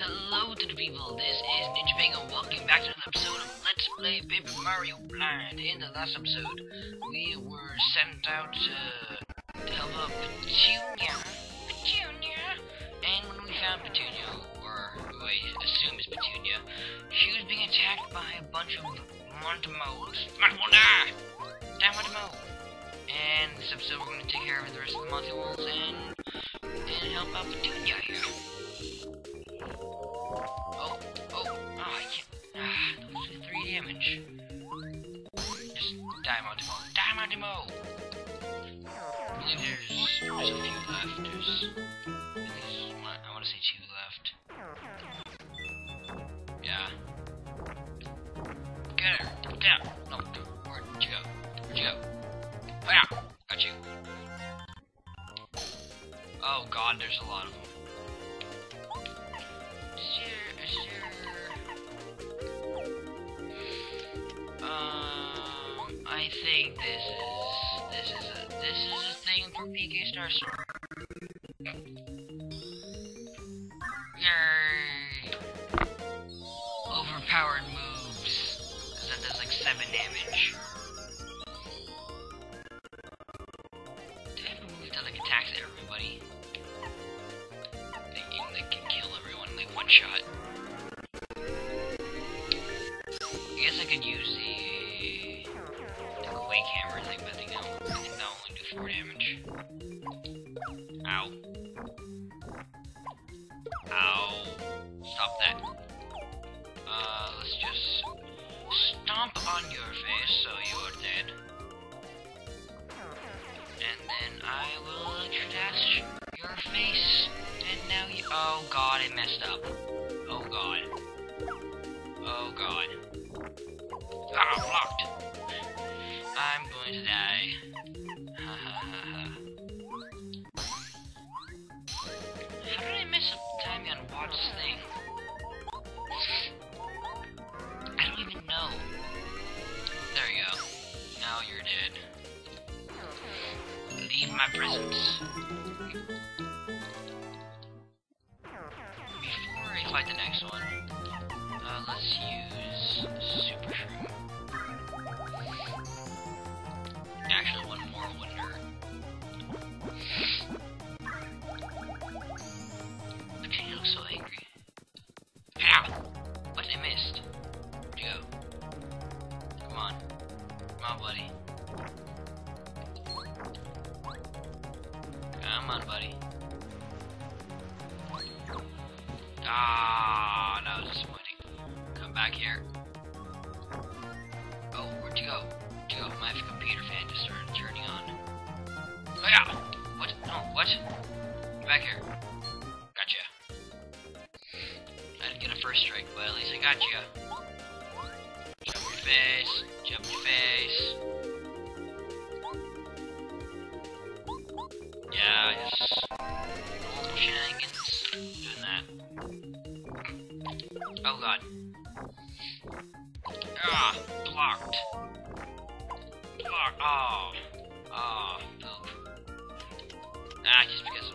Hello to the people, this is NinjaPingo. Welcome back to another episode of Let's Play Paper Mario Blind. In the last episode, we were sent out uh, to help out Petunia. Petunia! And when we found Petunia, or who I assume is Petunia, she was being attacked by a bunch of Monty Moles. Montemona! Damn Montemo! And this episode, we're going to take care of the rest of the Monty Moles and, and help out Petunia here. Damage. Just die, Montimo. Die, Montimo! I believe there's, there's a few left. There's, I there's one, I want to say two left. Yeah. Get her! Get! No, where'd you go? Where'd you go? Got you. Oh god, there's a lot of them. A thing Leave my presence. Come on, buddy. Ah, that was disappointing. Come back here. Oh, where'd you go? Where'd you go? My computer fan just started turning on. Oh yeah! What? No, what? Get back here. Gotcha. I didn't get a first strike, but at least I got you. Jump your face. Jump your face. Oh god. Ah, blocked. Block. Oh. Oh, poop. Ah, just because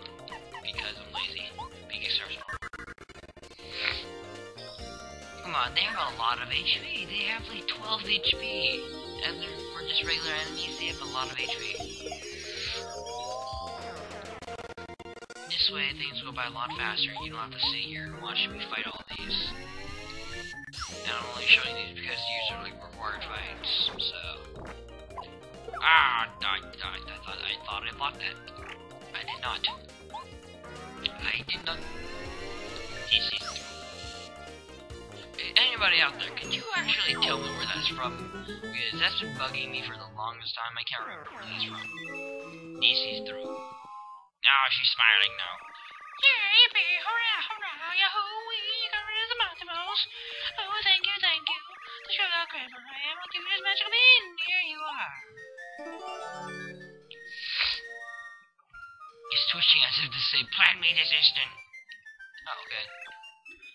because I'm lazy. Because stars. Come on, they have a lot of HP. They have like 12 HP. And they're, for just regular enemies, they have a lot of HP. This way, things go by a lot faster. You don't have to sit here and watch me fight all I'm only showing these because these are like required fights, so. Ah, I, I, I thought I thought I blocked that. I did not. I did not. This is. Anybody out there, can you actually tell me where that's from? Because that's been bugging me for the longest time. I can't remember where that's from. This is through. Ah, she's smiling now. Yeah, yippee, hurrah, hurrah, yahoo, we got rid of the Montimos. Oh, thank you, thank you. The sugar crabber I am will give you this magical bean. Here you are. It's twitching as if to say, plant meat assistant. Oh, okay.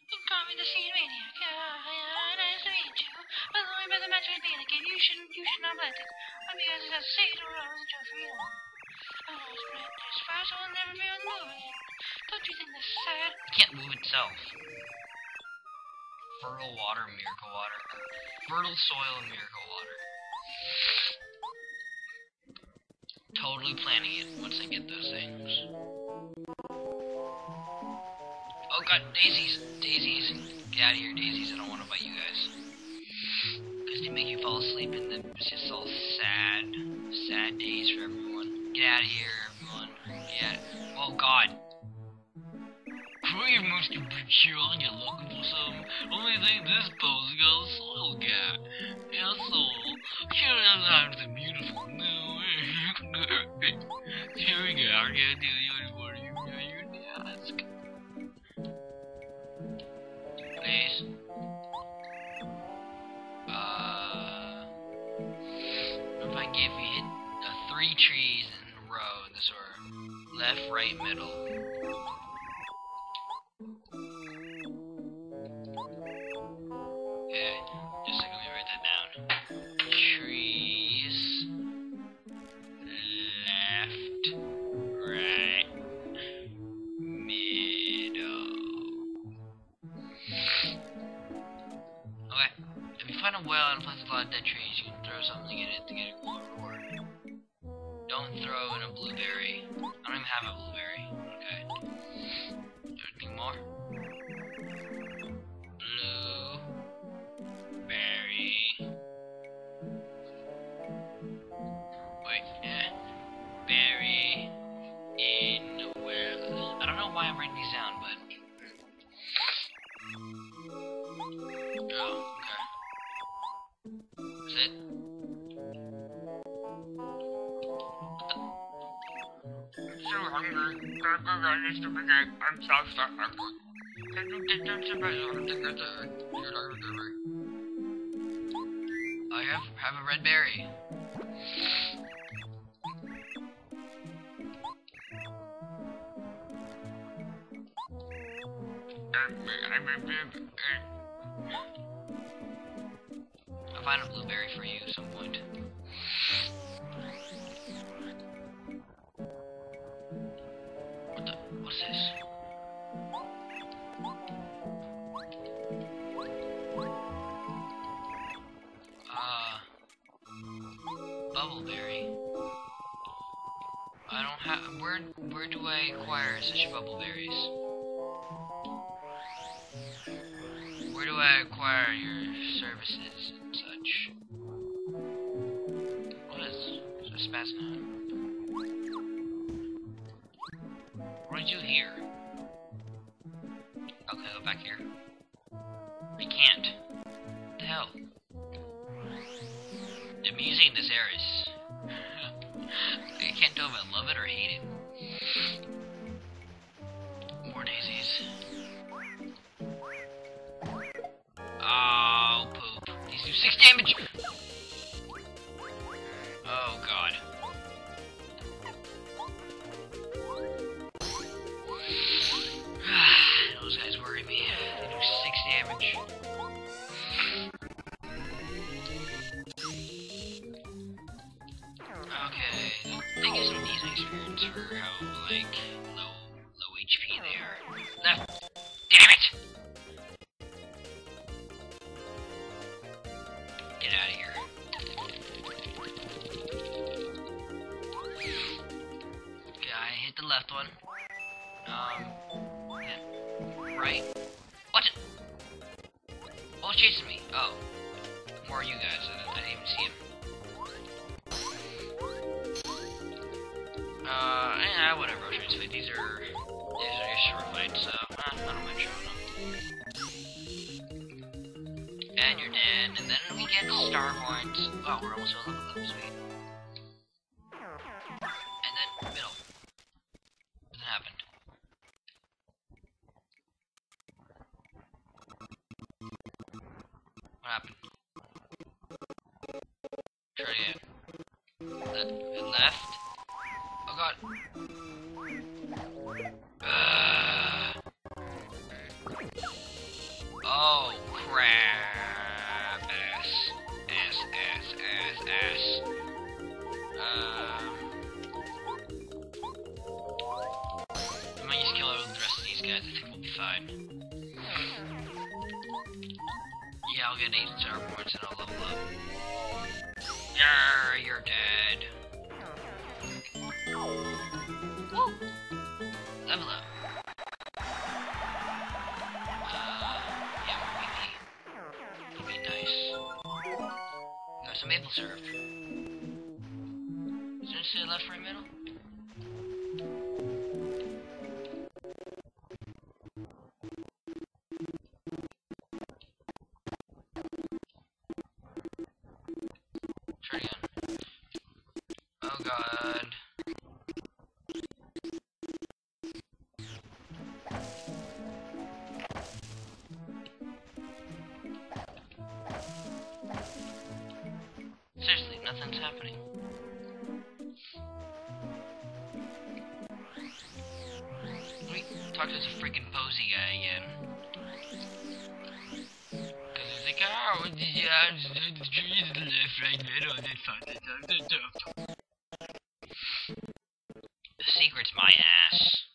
You call me the seed maniac. Ah, yeah, nice to meet you. By the way, by the magical bean I gave you, you should, you should not plant it. Why, because it has seed or else it's your freedom. Oh, it's plant this far, so I'll never be able to move again. Don't you think that's sad? It can't move itself. Fertile water, miracle water. Fertile soil and miracle water. Totally planning it once I get those things. Oh god, daisies! Daisies! Get out of here, daisies. I don't want to bite you guys. Because they make you fall asleep and then it's just all sad. Sad days for everyone. Get out of here, everyone. Get Oh god. Cream Mr. John, you're looking for some. Only thing this pose got soil gap. Yeah, soul. Sure, that's the beautiful. No. Here we go. I can't tell you anymore. You know your task. Please. Uh. If I give you uh, three trees in a row in this left, right, middle. Don't Mr. Big I'm so so hungry. Can you get them to I have oh, have a red berry. I'll find uh, a blueberry for you at some point. Bubbleberry. I don't have. Where where do I acquire such bubbleberries? Where do I acquire your services and such? Oh, what is a spasm? What did you hear? Or hate. More daisies. Oh, poop. These do six damage! How, like, low, low HP they are. Damn it! Get out of here. Okay, I hit the left one. Um, right. Star points. Oh, we're almost at level up, sweet. Fine. Yeah, I'll get 8 star points and I'll level up. Yeah, you're dead. The secret's my ass.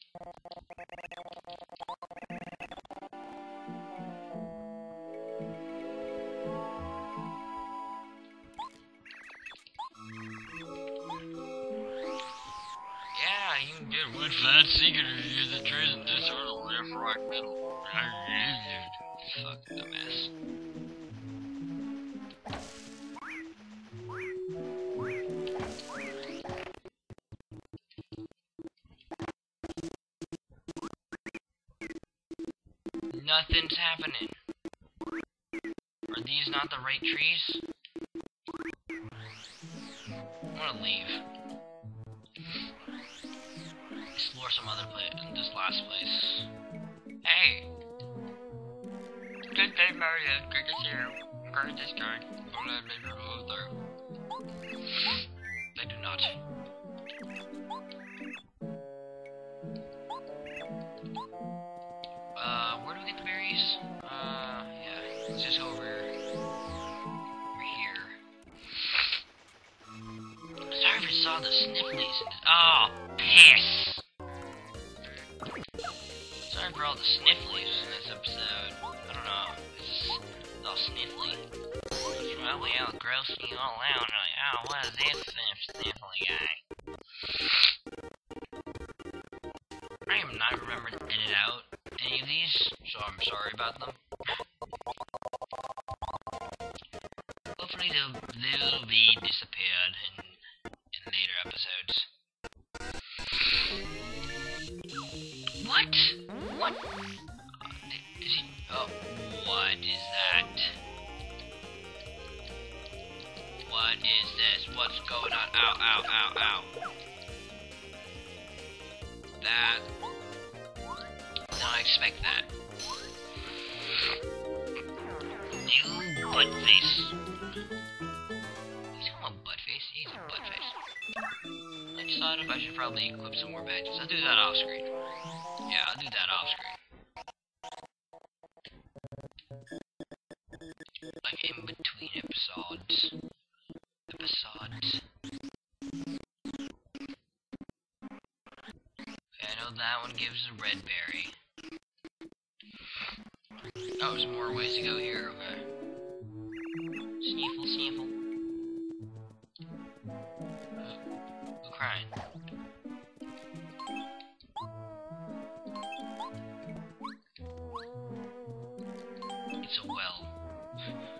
Nothing's happening. Are these not the right trees? I'm gonna leave. Explore some other place, this last place. Hey! Good day, Mario. Good to see you. Guard this guy. Don't let me remove there. Get? Uh, yeah. Let's just over, over here. Sorry if I saw the snifflies. Oh, piss! Sorry for all the snifflies in this episode. I don't know. It's, all sniffly. It's probably all grossing you all out. Like, oh, what is this sniff sniffly guy? They'll, they'll be disappeared in, in later episodes. What? What? Uh, he? Oh, what is that? What is this? What's going on? Ow, ow, ow, ow. That. Not expect that. You butt face. If I should probably equip some more badges. I'll do that off screen. Yeah, I'll do that off screen. Like in between episodes. Episodes. Okay, I know that one gives a red berry. Oh, there's more ways to go here, okay. Sniffle, sniffle. Oh, crying? Well.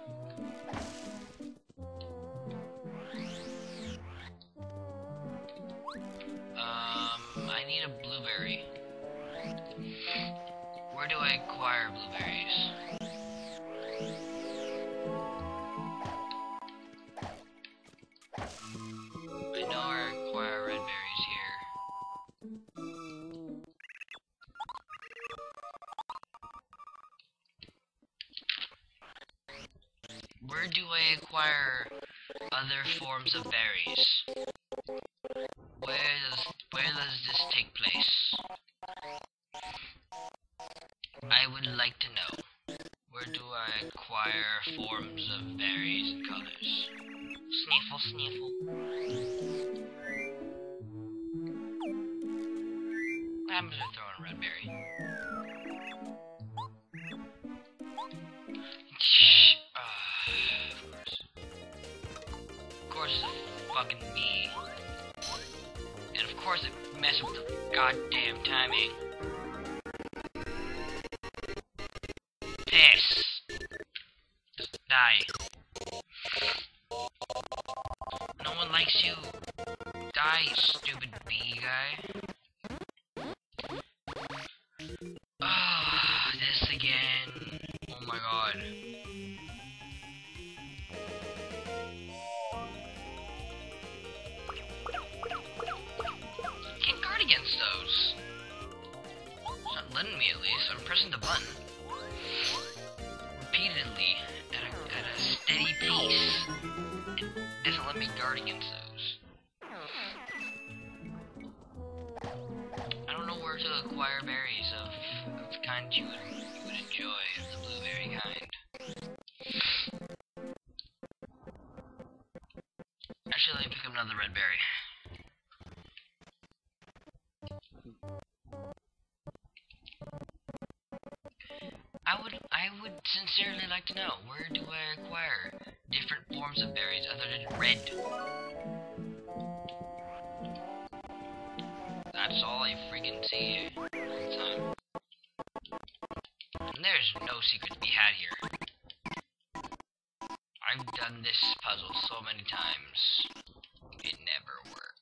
Other forms of berries? Where does where does this take place? I would like to know. Where do I acquire forms of berries and colors? Sniffle, sniffle. Messed with the goddamn timing. Steady pace. It doesn't let me guard against those. I don't know where to acquire berries of, of the kind you would, you would enjoy, the blueberry kind. Actually, let me pick up another red berry. I would, I would sincerely like to know where do I acquire different forms of berries other than red? That's all I freaking see all there's no secret to be had here. I've done this puzzle so many times. It never worked.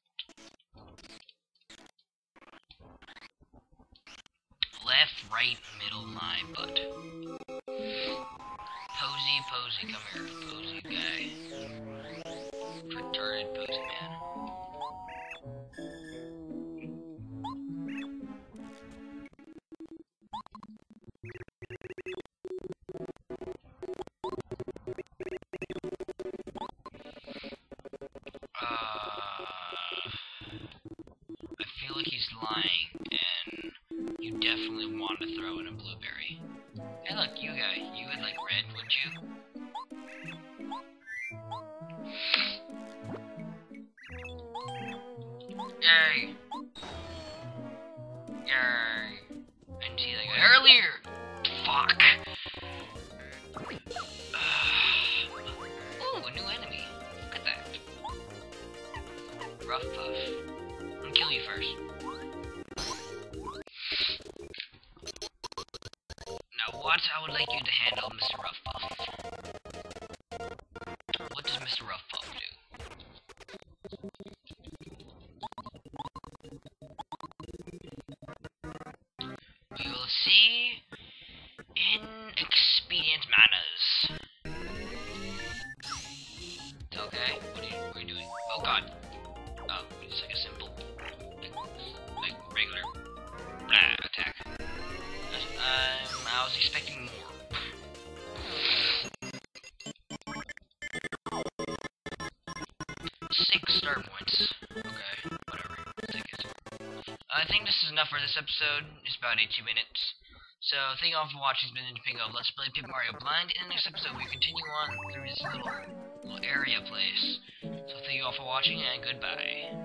Left, right, middle, my butt. Posie, come here, Posie guy. Retarded Posie man. Ah. I feel like he's lying, and you definitely want to throw in a blueberry. Hey, look, you guy, you would like red, wouldn't you? Would like you to handle, Mr. Ruff Puff. What does Mr. Ruff Puff do? We will see in expedient manners. Okay, what are you, what are you doing? Oh god. Oh, it's like a simple, like, like regular blah attack. Um, I was expecting this is episode. It's about 18 minutes. So, thank you all for watching. It's been Pingo. Let's play Paper Mario Blind. In the next episode, we continue on through this little, little area place. So, thank you all for watching, and goodbye.